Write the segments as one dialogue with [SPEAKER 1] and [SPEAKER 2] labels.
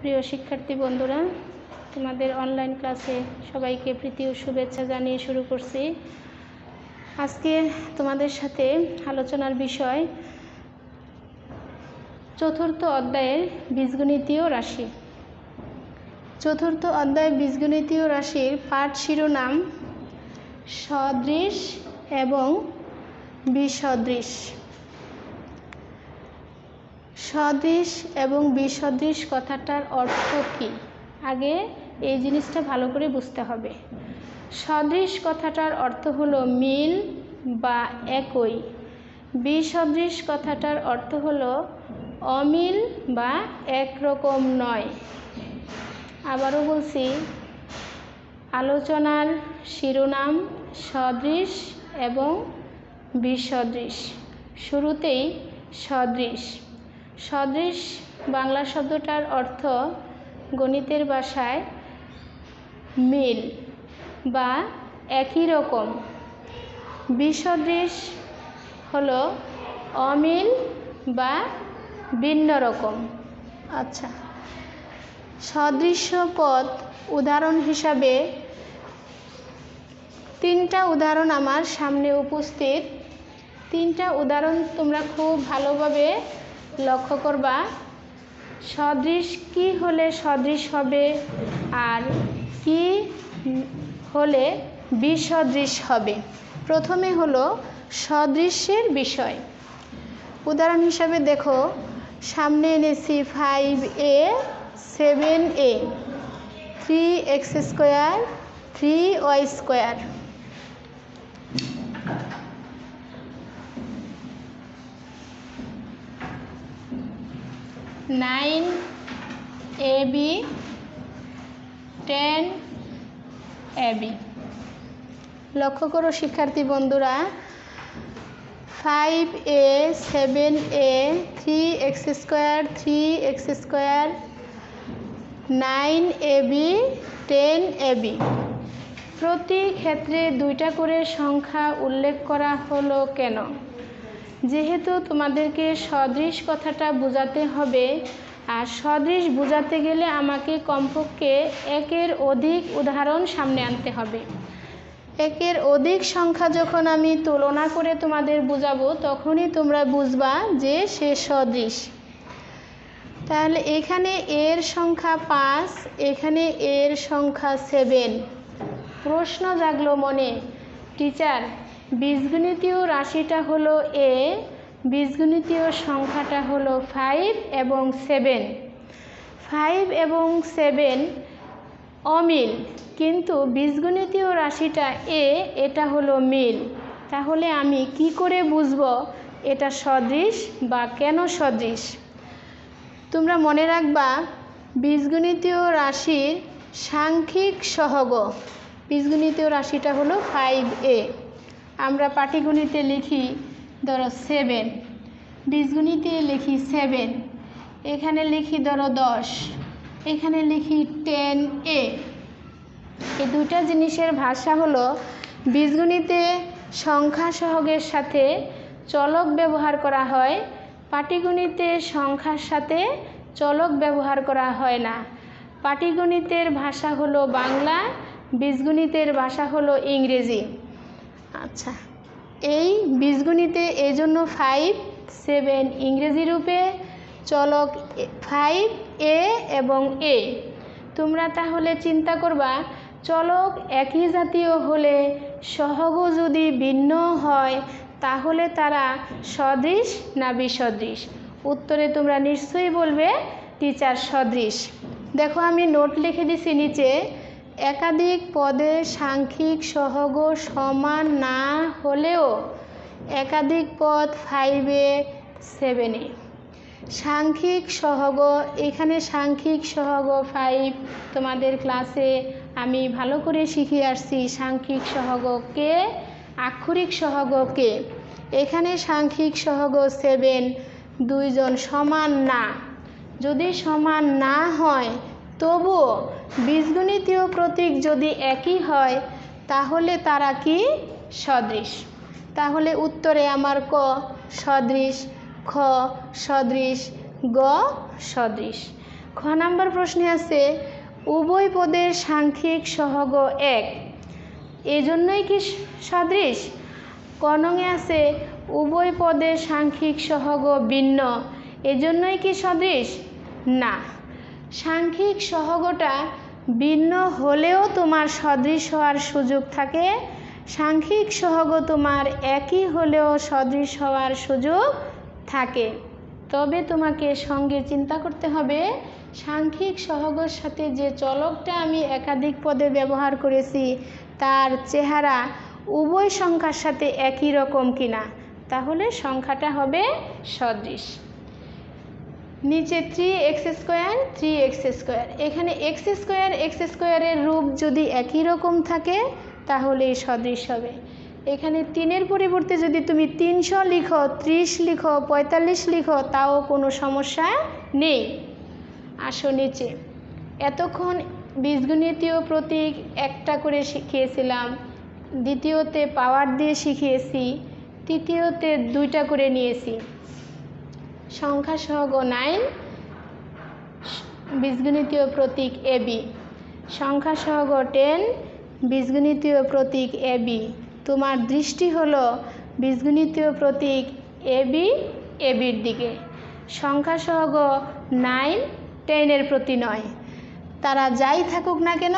[SPEAKER 1] প্রিয় শিক্ষার্থী বন্ধুরা, তোমাদের অনলাইন ক্লাসে সবাইকে প্রীতি ও শুভেচ্ছা জানিয়ে শুরু করছি। আজকে তোমাদের সাথে আলোচনার বিষয় চতুর্থ অধ্যায়ের বীজগণিতীয় রাশি। চতুর্থ অধ্যায় বীজগণিতীয় রাশির পাঠ শিরোনাম সদৃশ এবং বিসদৃশ। সদৃশ এবং বিসদৃশ কথাটার অর্থ কী? আগে এই জিনিসটা ভালো করে বুঝতে হবে। সদৃশ কথাটার অর্থ হলো মিল বা একই। বিসদৃশ কথাটার অর্থ হলো অমিল বা একরকম নয়। আবারও বলছি, আলোচনার শিরোনাম সদৃশ এবং বিসদৃশ শুরুতেই সদৃশ সদৃশ বাংলা শব্দটার অর্থ গণিতের ভাষায় মিল বা একই রকম। বিসদৃশ হলো অমিল বা ভিন্ন রকম। আচ্ছা। সদৃশ্য পদ উদাহরণ হিসাবে তিনটা উদাহরণ আমার সামনে উপস্থিত। তিনটা উদাহরণ তোমরা খুব ভালোভাবে লক্ষ্য করবা, সদৃশ কি হলে সদৃশ হবে আর কি হলে বিসদৃশ হবে? প্রথমে হলো সদৃশ্যের বিষয়। উদাহরণ হিসাবে দেখো, সামনে এনেছি five A seven A three X square three Y square nine A B, ten A B. লক্ষ্য করো, শিক্ষার্থী বন্ধুরা, five A, seven A, three X square, three X square, nine A B, ten A B. প্রতি ক্ষেত্রে দুইটা করে সংখ্যা উল্লেখ করা হলো কেন? যেহেতু তোমাদেরকে সদৃশ কথাটা বোঝাতে হবে, আর সদৃশ বোঝাতে গেলে আমাকে কমপক্ষে একের অধিক উদাহরণ সামনে আনতে হবে। একের অধিক সংখ্যা যখন আমি তুলনা করে তোমাদের বুঝাবো, তখনই তোমরা বুঝবা যে সে সদৃশ। তাহলে এখানে এর সংখ্যা পাঁচ, এখানে এর সংখ্যা সেভেন। প্রশ্ন জাগলো মনে, টিচার বীজগণিতীয় রাশিটা হলো এ বীজগণিতীয় সংখ্যাটা হলো ফাইভ এবং সেভেন ফাইভ এবং সেভেন অমিল, কিন্তু বীজগণিতীয় রাশিটা এ এটা হলো মিল। তাহলে আমি কি করে বুঝব এটা সদৃশ বা কেন সদৃশ? তোমরা মনে রাখবা, বীজগণিতীয় রাশির সাংখ্যিক সহগ, বীজগণিতীয় রাশিটা হলো ফাইভ এ আমরা পাটিগণিতে লিখি ধরো সেভেন বীজগণিতে লিখি সেভেন এখানে লিখি ধরো দশ। এখানে লিখি টেন এ এই দুটা জিনিসের ভাষা হলো বীজগণিতে সংখ্যা সহগের সাথে চলক ব্যবহার করা হয়, পাটিগণিতে সংখ্যার সাথে চলক ব্যবহার করা হয় না। পাটিগণিতের ভাষা হলো বাংলা, বীজগণিতের ভাষা হলো ইংরেজি। আচ্ছা। এই বীজগণিতে এই জন্য ফাইভ সেভেন ইংরেজি রূপে চলক ফাইভ এ এবং এ তোমরা তাহলে চিন্তা করবা, চলক একই জাতীয় হলে সহগ যদি ভিন্ন হয়, তাহলে তারা সদৃশ না বিসদৃশ? উত্তরে তোমরা নিশ্চয়ই বলবে টিচার সদৃশ। দেখো আমি নোট লিখে দিছি নিচে একাধিক পদে সাংখ্যিক সহগ সমান না হলেও একাধিক পদ ফাইভে সেভেনে সাংখ্যিক সহগ, এখানে সাংখ্যিক সহগ ফাইভ তোমাদের ক্লাসে আমি ভালো করে শিখিয়ে আসছি সাংখ্যিক সহগ কে, আক্ষরিক সহগ কে। এখানে সাংখ্যিক সহগ সেভেন দুইজন সমান না। যদি সমান না হয়, তবুও বীজগণিতীয় প্রতীক যদি একই হয়, তাহলে তারা কি? সদৃশ। তাহলে উত্তরে আমার ক সদৃশ, খ সদৃশ, গ সদৃশ। খ নাম্বার প্রশ্নে আছে, উভয় পদের সাংখ্যিক সহগ এক। এই জন্যই কি সদৃশ? কনঙে আছে, উভয় পদের সাংখ্যিক সহগ ভিন্ন। এজন্যই কি সদৃশ? না। সাংখ্যিক সহগটা ভিন্ন হলেও তোমার সদৃশ হওয়ার সুযোগ থাকে। সাংখ্যিক সহগ তোমার একই হলেও সদৃশ হওয়ার সুযোগ থাকে। তবে তোমাকে সঙ্গে চিন্তা করতে হবে, সাংখ্যিক সহগের সাথে যে চলকটা আমি একাধিক পদে ব্যবহার করেছি, তার চেহারা উভয় সংখ্যার সাথে একই রকম কিনা, তাহলে সংখ্যাটা হবে সদৃশ। নিচে three X square three X square এখানে এক্স স্কোয়ার এক্স স্কোয়ারের রূপ যদি একই রকম থাকে, তাহলে সদৃশ হবে। এখানে তিনের পরিবর্তে যদি তুমি তিনশো লিখো, ত্রিশ লিখো, পঁয়তাল্লিশ লিখো, তাও কোনো সমস্যা নেই। আসো নিচে। এতক্ষণ বীজগণিতীয় প্রতীক একটা করে শিখিয়েছিলাম। দ্বিতীয়তে পাওয়ার দিয়ে শিখিয়েছি, তৃতীয়তে দুইটা করে নিয়েছি। সংখ্যা সহগ নাইন বীজগণিতীয় প্রতীক এবি সংখ্যা সহগ টেন বীজগণিতীয় প্রতীক এবি তোমার দৃষ্টি হলো বীজগণিতীয় প্রতীক এবি এবির দিকে। সংখ্যা সহগ নাইন, টেনের প্রতি নয়। তারা যাই থাকুক না কেন,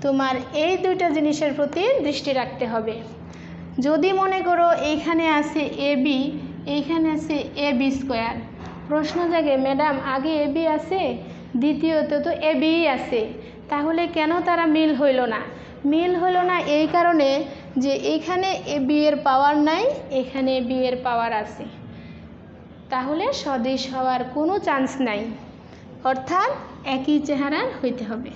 [SPEAKER 1] তোমার এই দুইটা জিনিসের প্রতি দৃষ্টি রাখতে হবে। যদি মনে করো এইখানে আছে এবি এইখানে আছে এ বি স্কোয়ার। প্রশ্ন জাগে, ম্যাডাম, আগে এ বি আছে? দ্বিতীয়ত তো এ বিই আছে। তাহলে কেন তারা মিল হইল না? মিল হলো না এই কারণে যে এইখানে এ বি এর পাওয়ার নাই, এখানে বি এর পাওয়ার আছে। তাহলে সদৃশ হওয়ার কোনো চান্স নাই। অর্থাৎ একই চেহারার হইতে হবে।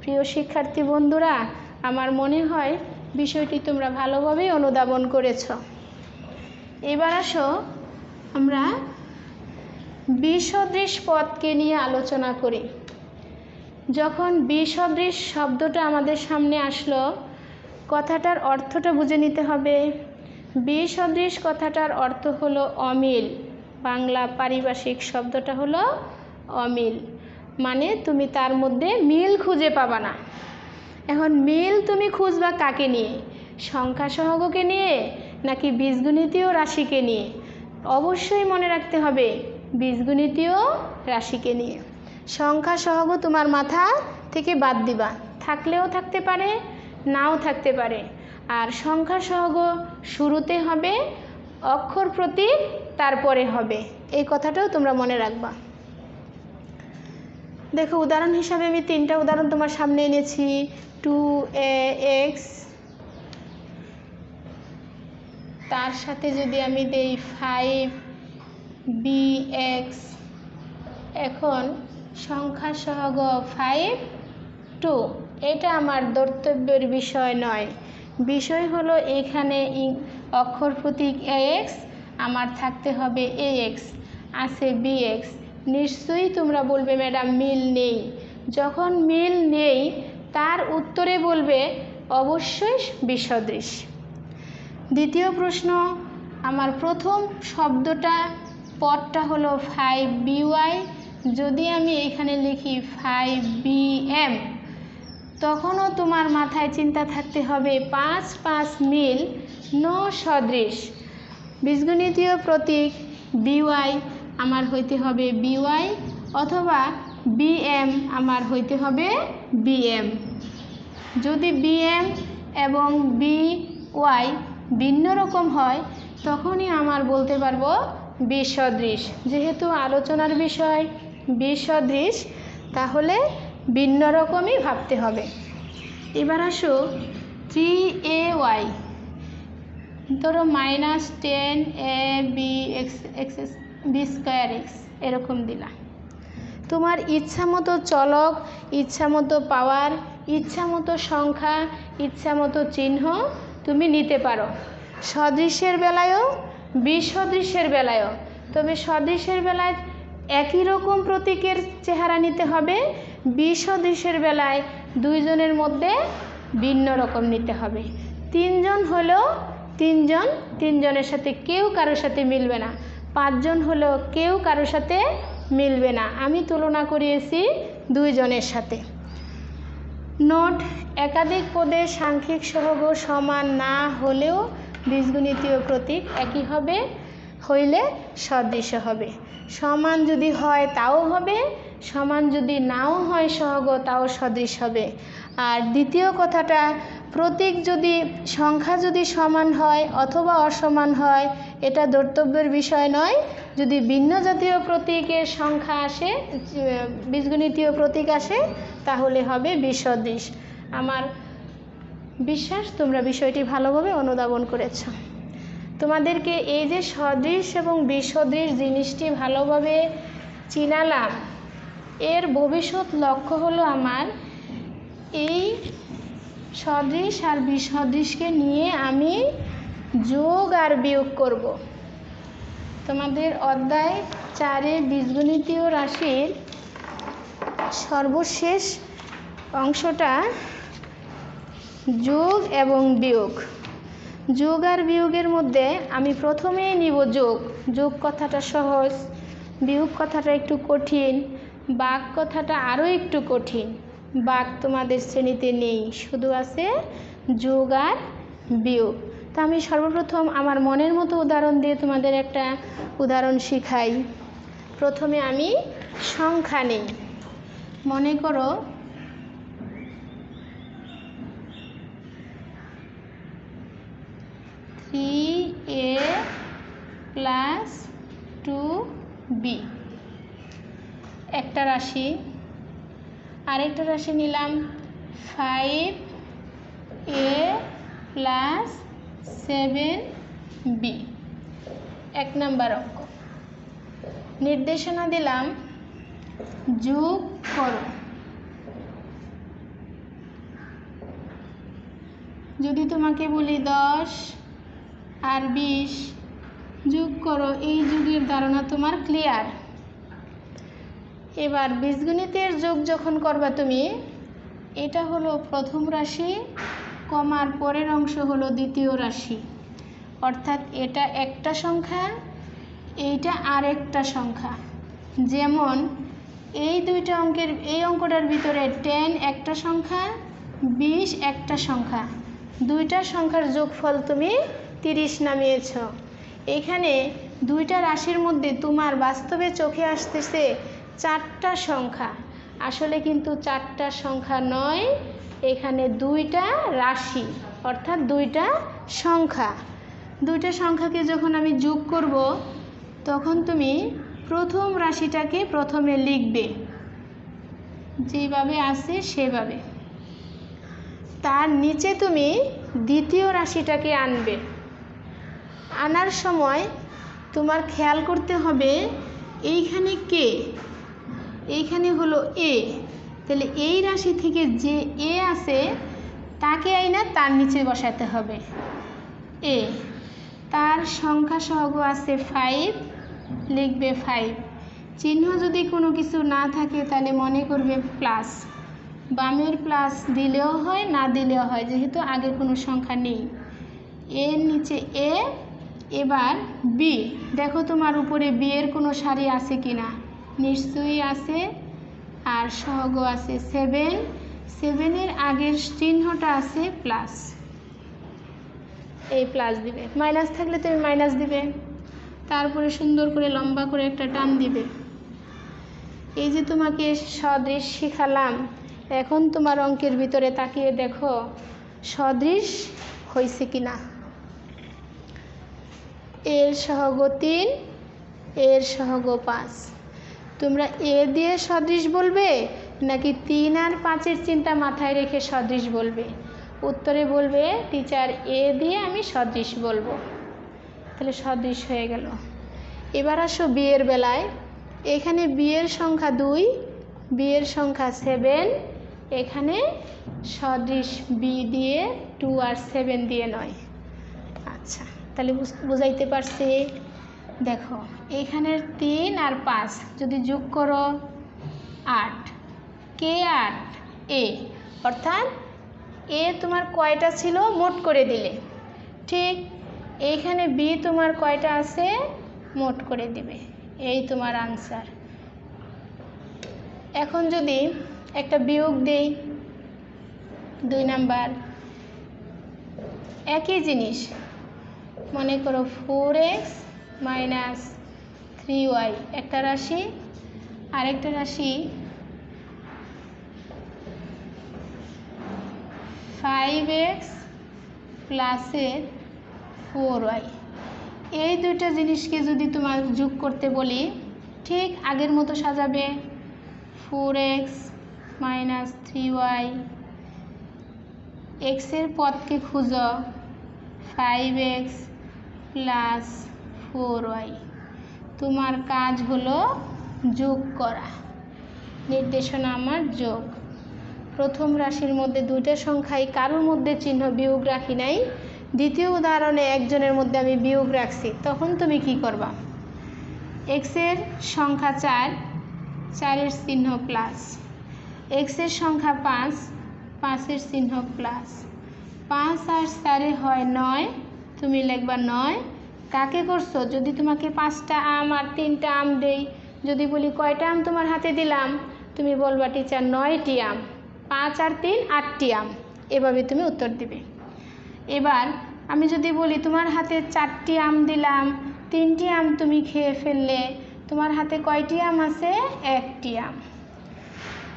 [SPEAKER 1] প্রিয় শিক্ষার্থী বন্ধুরা, আমার মনে হয় বিষয়টি তোমরা ভালোভাবেই অনুধাবন করেছ। এবার আসো, আমরা বিসদৃশ পদকে নিয়ে আলোচনা করি। যখন বিসদৃশ শব্দটা আমাদের সামনে আসলো, কথাটার অর্থটা বুঝে নিতে হবে। বিসদৃশ কথাটার অর্থ হলো অমিল। বাংলা পারিভাষিক শব্দটা হলো অমিল। মানে তুমি তার মধ্যে মিল খুঁজে পাবা না। এখন মিল তুমি খুঁজবা কাকে নিয়ে? সংখ্যা সহগকে নিয়ে নাকি বীজগণিতীয় রাশিকে নিয়ে? অবশ্যই মনে রাখতে হবে, বীজগণিতীয় রাশিকে নিয়ে। সংখ্যা সহগ তোমার মাথা থেকে বাদ দিবা। থাকলেও থাকতে পারে, নাও থাকতে পারে। আর সংখ্যা সহগ শুরুতে হবে, অক্ষর প্রতীক তারপরে হবে। এই কথাটাও তোমরা মনে রাখবা। দেখো, উদাহরণ হিসাবে আমি তিনটা উদাহরণ তোমার সামনে এনেছি। টু এ এক্স তার সাথে যদি আমি দেই ফাইভ বি এক্স এখন সংখ্যা সহগ ফাইভ টু এটা আমার দর্তব্যের বিষয় নয়। বিষয় হলো এখানে অক্ষর প্রতীক এক্স আমার থাকতে হবে এ এক্স আছে বি এক্স নিশ্চয়ই তোমরা বলবে, ম্যাডাম, মিল নেই। যখন মিল নেই, তার উত্তরে বলবে, অবশ্যই বিসদৃশ। দ্বিতীয় প্রশ্ন, আমার প্রথম শব্দটা, পদটা হলো ফাইভ বিওয়াই যদি আমি এখানে লিখি ফাইভ বি এম তখনও তোমার মাথায় চিন্তা থাকতে হবে, পাঁচ পাঁচ মিল, ন সদৃশ। বীজগণিতীয় প্রতীক বিওয়াই আমার হইতে হবে বিওয়াই অথবা বিএম আমার হইতে হবে বিএম যদি বিএম এবং বি ওয়াই ভিন্ন রকম হয়, তখনই আমার বলতে পারব বিসদৃশ। যেহেতু আলোচনার বিষয় বিসদৃশ, তাহলে ভিন্ন রকমই ভাবতে হবে। এবার আসো থ্রি এ ওয়াই। ধরো minus ten A B X X B square X, এরকম দিলা। তোমার ইচ্ছা মতো চলক ইচ্ছা মতো পাওয়ার ইচ্ছা মতো সংখ্যা ইচ্ছা মতো চিহ্ন তুমি নিতে পারো। সদৃশের বেলায়ও, বিসদৃশের বেলায়ও। তবে সদৃশের বেলায় একই রকম প্রতীকের চেহারা নিতে হবে। বিসদৃশের বেলায় দুইজনের মধ্যে ভিন্ন রকম নিতে হবে। তিনজন হলেও তিনজন, তিনজনের সাথে কেউ কারোর সাথে মিলবে না। পাঁচজন হলেও কেউ কারোর সাথে মিলবে না। আমি তুলনা করিয়েছি দুইজনের সাথে। নোট একাধিক পদের সাংখ্যিক সহগ সমান না হলেও বীজগণিতীয় প্রতীক একই হবে, হইলে সদৃশ্য হবে। সমান যদি হয় তাও হবে, সমান যদি নাও হয় সহগ তাও সদৃশ হবে। আর দ্বিতীয় কথাটা, প্রতীক যদি, সংখ্যা যদি সমান হয় অথবা অসমান হয়, এটা ধর্তব্যের বিষয় নয়। যদি ভিন্ন জাতীয় প্রতীকের সংখ্যা আসে, বীজগণিতীয় প্রতীক আসে, তাহলে হবে বিসদৃশ। আমার বিশ্বাস, তোমরা বিষয়টি ভালোভাবে অনুধাবন করেছ। তোমাদেরকে এই যে সদৃশ এবং বিসদৃশ জিনিসটি ভালোভাবে চিনালাম, এর ভবিষ্যৎ লক্ষ্য হলো আমার এই সদৃশ আর বিসদৃশকে নিয়ে আমি যোগ আর বিয়োগ করব। তোমাদের অধ্যায় চারে বীজগণিতীয় রাশির সর্বশেষ অংশটা যোগ এবং বিয়োগ। যোগ আর বিয়োগের মধ্যে আমি প্রথমেই নিব যোগ। যোগ কথাটা সহজ, বিয়োগ কথাটা একটু কঠিন বাঘ কথাটা আরও একটু কঠিন। বাঘ তোমাদের শ্রেণীতে নেই, শুধু আছে যোগ আর বিয়োগ। তো আমি সর্বপ্রথম আমার মনের মতো উদাহরণ দিয়ে তোমাদের একটা উদাহরণ শিখাই। প্রথমে আমি সংখ্যা নেই। মনে করো three A plus two B একটা রাশি। আরেকটা রাশি নিলাম। Five A plus seven B. এক নাম্বার অঙ্ক। নির্দেশনা দিলাম, যোগ করো। যদি তোমাকে বলি দশ আর বিশ, যোগ করো, এই যুগের ধারণা তোমার ক্লিয়ার এবার বীজগণিতের যোগ যখন করবা তুমি, এটা হলো প্রথম রাশি কমার পরের অংশ হলো দ্বিতীয় রাশি। অর্থাৎ এটা একটা সংখ্যা, এইটা আরেকটা সংখ্যা। যেমন এই দুইটা অঙ্কের, এই অঙ্কটার ভিতরে টেন একটা সংখ্যা, বিশ একটা সংখ্যা। দুইটা সংখ্যার যোগফল তুমি তিরিশ নামিয়েছ। এখানে দুইটা রাশির মধ্যে তোমার বাস্তবে চোখে আসতেছে চারটা সংখ্যা। আসলে কিন্তু চারটা সংখ্যা নয় এখানে দুইটা রাশি, অর্থাৎ দুইটা সংখ্যা। দুইটা সংখ্যাকে যখন আমি যোগ করব, তখন তুমি প্রথম রাশিটাকে প্রথমে লিখবে। যেভাবে আছে সেভাবে। তার নিচে তুমি দ্বিতীয় রাশিটাকে আনবে। আনার সময় তোমার খেয়াল করতে হবে, এইখানে কে? এইখানে হলো এ। তাহলে এই রাশি থেকে যে এ আছে, তাকে আইনা তার নিচে বসাতে হবে। এ তার সংখ্যা সহগ আছে ফাইভ লিখবে ফাইভ চিহ্ন যদি কোনো কিছু না থাকে, তাহলে মনে করবে প্লাস বামের প্লাস দিলেও হয়, না দিলেও হয়, যেহেতু আগে কোনো সংখ্যা নেই। এর নিচে এ এবার বি দেখো তোমার উপরে বিয়ের কোনো শাড়ি আছে কি না নিশ্চয়ই আছে। আর সহগ আছে সেভেন সেভেনের আগের চিহ্নটা আছে প্লাস এই প্লাস দিবে। মাইনাস থাকলে তুমি মাইনাস দিবে। তারপরে সুন্দর করে লম্বা করে একটা টান দিবে। এই যে তোমাকে সদৃশ শিখালাম, এখন তোমার অঙ্কের ভিতরে তাকিয়ে দেখো, সদৃশ হয়েছে কি না এর সহগ তিন, এর সহগ পাঁচ। তোমরা এ দিয়ে সদৃশ বলবে, নাকি তিন আর পাঁচের চিন্তা মাথায় রেখে সদৃশ বলবে? উত্তরে বলবে, টিচার, এ দিয়ে আমি সদৃশ বলব। তাহলে সদৃশ হয়ে গেল। এবার আসো বিয়ের বেলায়। এখানে বিয়ের সংখ্যা দুই, বিয়ের সংখ্যা সেভেন। এখানে সদৃশ বি দিয়ে টু আর সেভেন দিয়ে নয়। আচ্ছা তাহলে বুঝাইতে পারছি। দেখো, এখানের তিন আর পাঁচ, যদি যোগ করো আট। কে আট? এ। অর্থাৎ এ তোমার কয়টা ছিল? মোট করে দিলে। ঠিক এইখানে বি তোমার কয়টা আছে? মোট করে দিবে। এই তোমার আনসার এখন যদি একটা বিয়োগ দেই, দুই নাম্বার। একই জিনিস, মনে করো four X minus three Y. একটা রাশি, আরেকটা রাশি ফাইভ এক্স প্লাসের ফোর ওয়াই এই দুইটা জিনিসকে যদি তোমার যোগ করতে বলি, ঠিক আগের মতো সাজাবে। Four X minus three Y এক্সের পদকে খুঁজো five X plus four Y তোমার কাজ হলো যোগ করা। নির্দেশনা আমার যোগ। প্রথম রাশির মধ্যে দুইটা সংখ্যাই কারোর মধ্যে চিহ্ন বিয়োগ রাখি নাই। দ্বিতীয় উদাহরণে একজনের মধ্যে আমি বিয়োগ রাখছি, তখন তুমি কি করবা? এক্সের সংখ্যা চার, চারের চিহ্ন প্লাস এক্সের সংখ্যা পাঁচ, পাঁচের চিহ্ন প্লাস পাঁচ আর চারে হয় নয়, তুমি লিখবা নয় কাকে করছ? যদি তোমাকে পাঁচটা আম আর তিনটা আম দেই, যদি বলি কয়টা আম তোমার হাতে দিলাম, তুমি বলবা, টিচার, নয়টি আম। পাঁচ আর তিন, আটটি আম। এভাবে তুমি উত্তর দিবে। এবার আমি যদি বলি, তোমার হাতে চারটি আম দিলাম, তিনটি আম তুমি খেয়ে ফেললে, তোমার হাতে কয়টি আম আছে? একটি আম।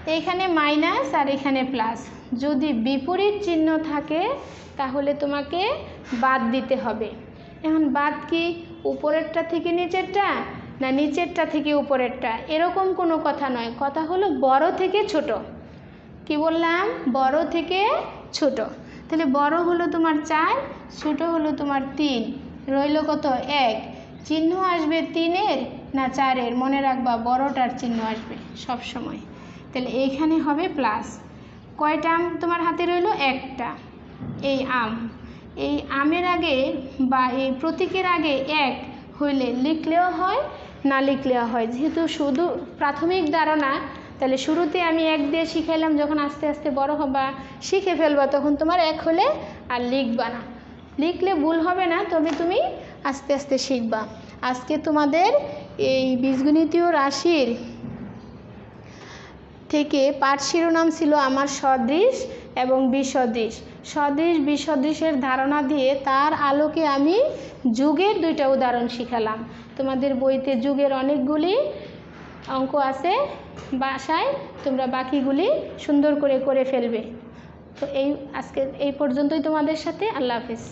[SPEAKER 1] এখানে মাইনাস আর এখানে প্লাস। যদি বিপরীত চিহ্ন থাকে, তাহলে তোমাকে বাদ দিতে হবে। এখন বাদ কি উপরেরটা থেকে নিচেরটা, না নিচেরটা থেকে উপরেরটা? এরকম কোনো কথা নয়। কথা হলো বড় থেকে ছোট। কি বললাম? বড় থেকে ছোট। তাহলে বড় হলো তোমার চার, ছোট হলো তোমার তিন। রইল কত? এক। চিহ্ন আসবে তিনের, না চারের? মনে রাখবা, বড়টার চিহ্ন আসবে সব সময় তাহলে এইখানে হবে প্লাস কয়টা আম তোমার হাতে রইল? একটা। এই আম। এই আমের আগে বা এই প্রতীকের আগে এক হইলে লিখলেও হয়, না লিখলেও হয়। যেহেতু শুধু প্রাথমিক ধারণা, তাহলে শুরুতে আমি এক দিয়ে শিখাইলাম, যখন আস্তে আস্তে বড় হবা, শিখে ফেলবা, তখন তোমার এক হলে আর লিখবা না। লিখলে ভুল হবে না, তবে তুমি আস্তে আস্তে শিখবা। আজকে তোমাদের এই বীজগণিতীয় রাশির থেকে পাঠ শিরোনাম ছিল আমার সদৃশ এবং বিসদৃশ। সদৃশ বিসদৃশের ধারণা দিয়ে তার আলোকে আমি যুগের দুইটা উদাহরণ শিখালাম। তোমাদের বইতে যুগের অনেকগুলি অঙ্ক আছে, বাসায় তোমরা বাকিগুলি সুন্দর করে করে ফেলবে। তো এই আজকে এই পর্যন্তই তোমাদের সাথে। আল্লাহ হাফিজ।